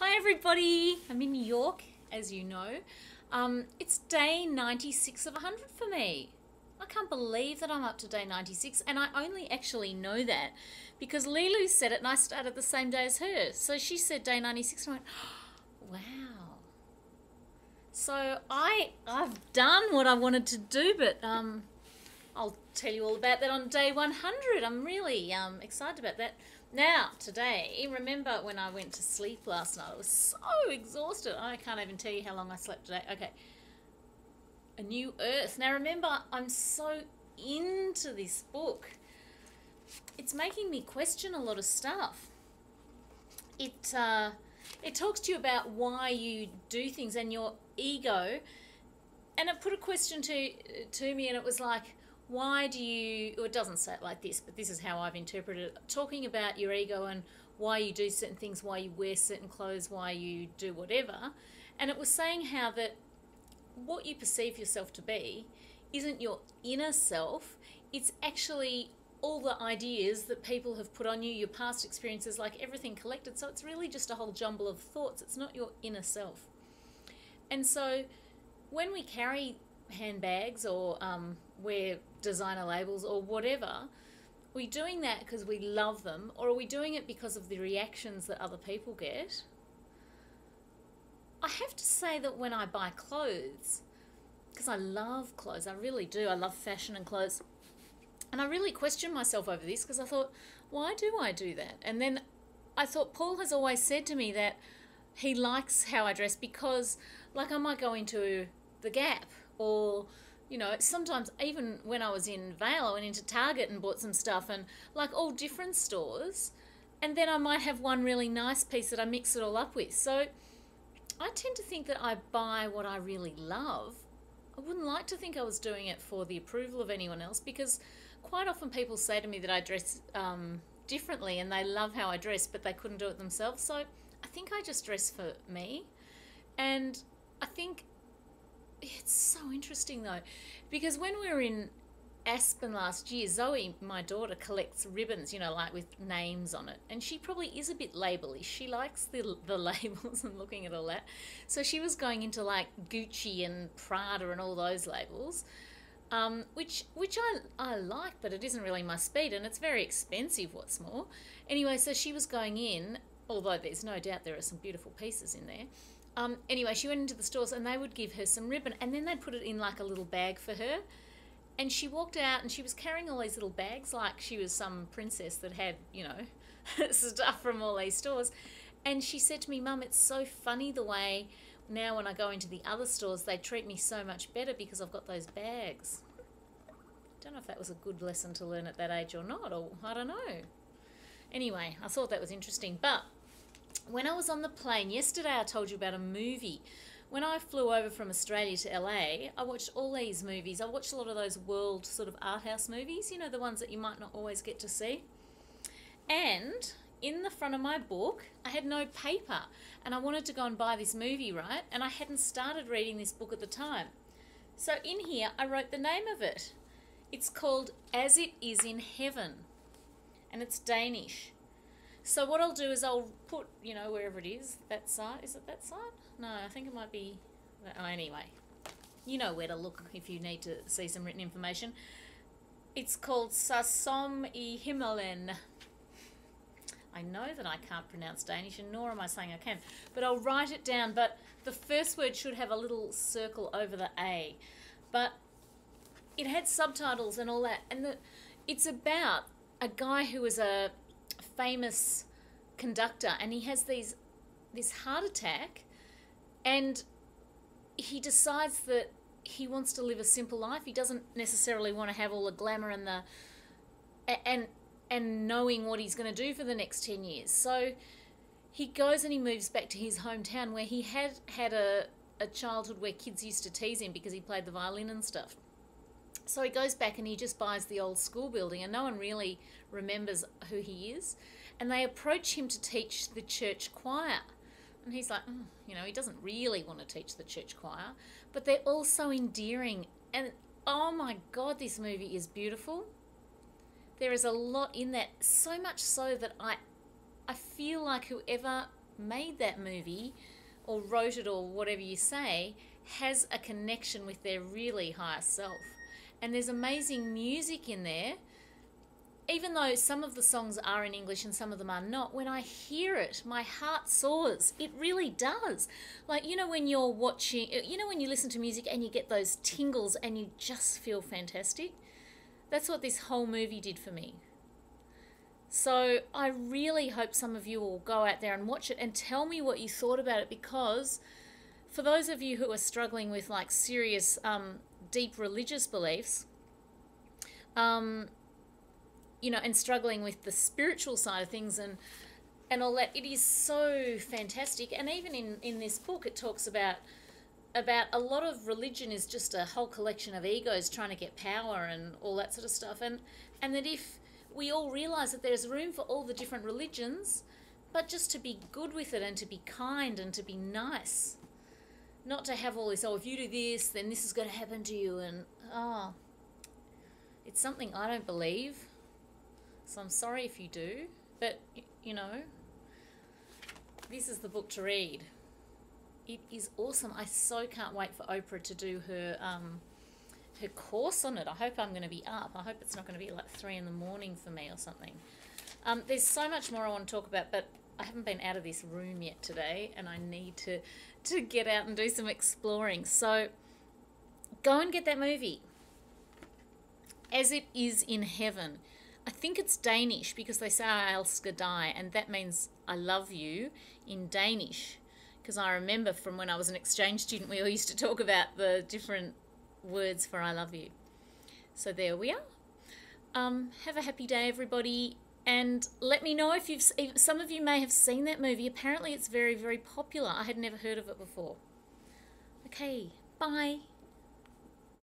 Hi, everybody. I'm in New York, as you know. Um, it's day 96 of 100 for me. I can't believe that I'm up to day 96, and I only actually know that because Lilu said it and I started the same day as her. So she said day 96, and I went, wow. So I, I've done what I wanted to do, but um, I'll tell you all about that on day 100. I'm really um, excited about that. Now, today, remember when I went to sleep last night? I was so exhausted. I can't even tell you how long I slept today. Okay. A New Earth. Now, remember, I'm so into this book. It's making me question a lot of stuff. It, uh, it talks to you about why you do things and your ego. And it put a question to, to me, and it was like, why do you, or it doesn't say it like this, but this is how I've interpreted it, talking about your ego and why you do certain things, why you wear certain clothes, why you do whatever. And it was saying how that what you perceive yourself to be isn't your inner self, it's actually all the ideas that people have put on you, your past experiences, like everything collected. So it's really just a whole jumble of thoughts. It's not your inner self. And so when we carry handbags or um, wear designer labels or whatever, are we doing that because we love them or are we doing it because of the reactions that other people get? I have to say that when I buy clothes, because I love clothes, I really do, I love fashion and clothes, and I really questioned myself over this because I thought, why do I do that? And then I thought Paul has always said to me that he likes how I dress because, like, I might go into the Gap or you know, sometimes even when I was in Vail, I went into Target and bought some stuff and like all different stores. And then I might have one really nice piece that I mix it all up with. So I tend to think that I buy what I really love. I wouldn't like to think I was doing it for the approval of anyone else because quite often people say to me that I dress um, differently and they love how I dress, but they couldn't do it themselves. So I think I just dress for me. And I think it's so interesting though, because when we were in Aspen last year, Zoe, my daughter, collects ribbons, you know, like with names on it. And she probably is a bit labely. She likes the, the labels and looking at all that. So she was going into like Gucci and Prada and all those labels, um, which which I, I like, but it isn't really my speed and it's very expensive, what's more. Anyway, so she was going in, although there's no doubt there are some beautiful pieces in there. Um, anyway, she went into the stores and they would give her some ribbon and then they'd put it in like a little bag for her. And she walked out and she was carrying all these little bags like she was some princess that had, you know, stuff from all these stores. And she said to me, Mum, it's so funny the way now when I go into the other stores, they treat me so much better because I've got those bags. Don't know if that was a good lesson to learn at that age or not, or I don't know. Anyway, I thought that was interesting. But when I was on the plane yesterday, I told you about a movie. When I flew over from Australia to LA, I watched all these movies. I watched a lot of those world sort of art house movies, you know, the ones that you might not always get to see. And in the front of my book, I had no paper and I wanted to go and buy this movie, right? And I hadn't started reading this book at the time. So in here, I wrote the name of it. It's called As It Is in Heaven and it's Danish. So what I'll do is I'll put, you know, wherever it is, that side. Is it that side? No, I think it might be. Oh, anyway, you know where to look if you need to see some written information. It's called Så som i Himmelen. I know that I can't pronounce Danish, and nor am I saying I can, but I'll write it down. But the first word should have a little circle over the A. But it had subtitles and all that, and the, it's about a guy who was a famous conductor and he has these this heart attack and he decides that he wants to live a simple life. He doesn't necessarily want to have all the glamour and the and and knowing what he's going to do for the next 10 years. So he goes and he moves back to his hometown where he had had a, a childhood where kids used to tease him because he played the violin and stuff so he goes back and he just buys the old school building, and no one really remembers who he is. And they approach him to teach the church choir. And he's like, mm, you know, he doesn't really want to teach the church choir, but they're all so endearing. And oh my God, this movie is beautiful. There is a lot in that, so much so that I, I feel like whoever made that movie or wrote it or whatever you say has a connection with their really higher self. And there's amazing music in there. Even though some of the songs are in English and some of them are not, when I hear it, my heart soars. It really does. Like, you know, when you're watching, you know, when you listen to music and you get those tingles and you just feel fantastic? That's what this whole movie did for me. So I really hope some of you will go out there and watch it and tell me what you thought about it because for those of you who are struggling with like serious um, deep religious beliefs, um, you know, and struggling with the spiritual side of things and and all that, it is so fantastic. And even in in this book, it talks about about a lot of religion is just a whole collection of egos trying to get power and all that sort of stuff. And and that if we all realize that there's room for all the different religions, but just to be good with it and to be kind and to be nice not to have all this, oh, if you do this, then this is going to happen to you. And, oh, it's something I don't believe. So I'm sorry if you do. But, you know, this is the book to read. It is awesome. I so can't wait for Oprah to do her um, her course on it. I hope I'm going to be up. I hope it's not going to be like three in the morning for me or something. Um, there's so much more I want to talk about, but I haven't been out of this room yet today, and I need to to get out and do some exploring. So go and get that movie. As it is in heaven. I think it's Danish because they say elsker dig, and that means I love you in Danish. Because I remember from when I was an exchange student, we all used to talk about the different words for I love you. So there we are. Um, have a happy day, everybody. And let me know if you've if some of you may have seen that movie. Apparently, it's very very popular. I had never heard of it before. Okay, bye.